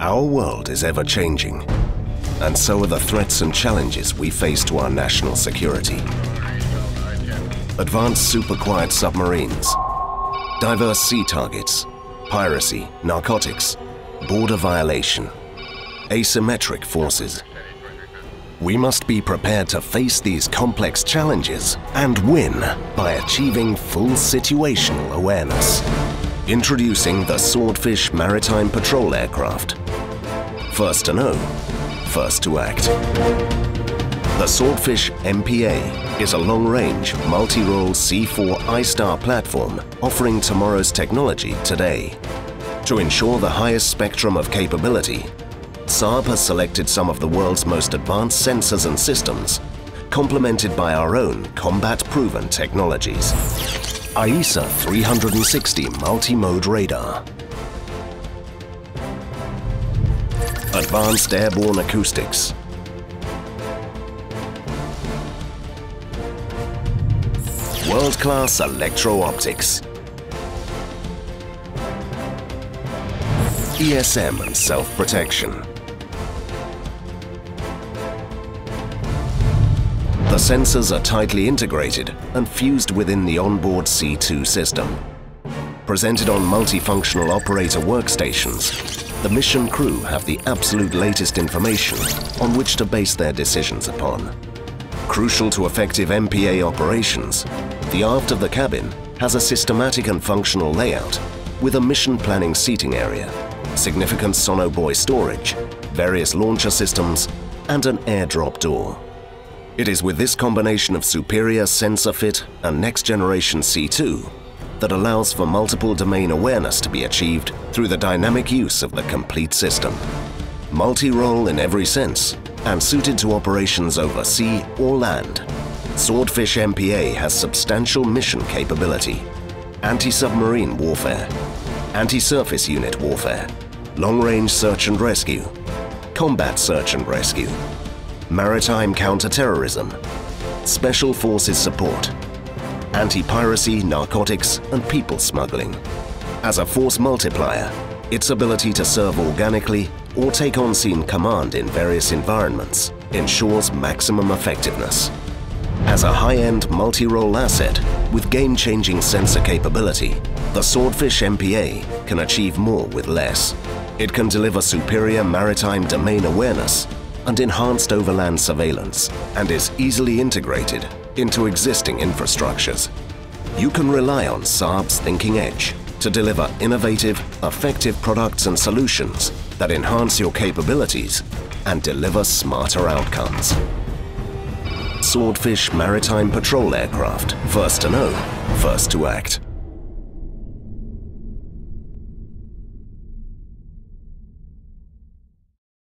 Our world is ever changing, and so are the threats and challenges we face to our national security. Advanced superquiet submarines, diverse sea targets, piracy, narcotics, border violation, asymmetric forces. We must be prepared to face these complex challenges and win by achieving full situational awareness. Introducing the Swordfish Maritime Patrol Aircraft. First to know, first to act. The Swordfish MPA is a long-range, multi-role C4 I-STAR platform offering tomorrow's technology today. To ensure the highest spectrum of capability, Saab has selected some of the world's most advanced sensors and systems, complemented by our own combat-proven technologies. AESA 360 multi-mode radar. Advanced airborne acoustics. World-class electro-optics. ESM and self-protection. The sensors are tightly integrated and fused within the onboard C2 system. Presented on multifunctional operator workstations, the mission crew have the absolute latest information on which to base their decisions upon. Crucial to effective MPA operations, the aft of the cabin has a systematic and functional layout with a mission planning seating area, significant sonobuoy storage, various launcher systems, and an airdrop door. It is with this combination of superior sensor fit and next-generation C2 that allows for multiple domain awareness to be achieved through the dynamic use of the complete system. Multi-role in every sense and suited to operations over sea or land. Swordfish MPA has substantial mission capability, anti-submarine warfare, anti-surface unit warfare, long-range search and rescue, combat search and rescue, maritime counter-terrorism, special forces support, anti-piracy, narcotics and people smuggling. As a force multiplier, its ability to serve organically or take on-scene command in various environments ensures maximum effectiveness. As a high-end multi-role asset with game-changing sensor capability, the Swordfish MPA can achieve more with less. It can deliver superior maritime domain awareness and enhanced overland surveillance and is easily integrated into existing infrastructures. You can rely on Saab's Thinking Edge to deliver innovative, effective products and solutions that enhance your capabilities and deliver smarter outcomes. Swordfish Maritime Patrol Aircraft. First to know, first to act.